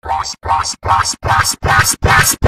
Splash, splash, splash, splash, splash, splash, splash.